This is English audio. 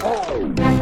Oh!